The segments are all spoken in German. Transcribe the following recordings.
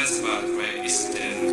best about Great Eastern World.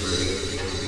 Spirit.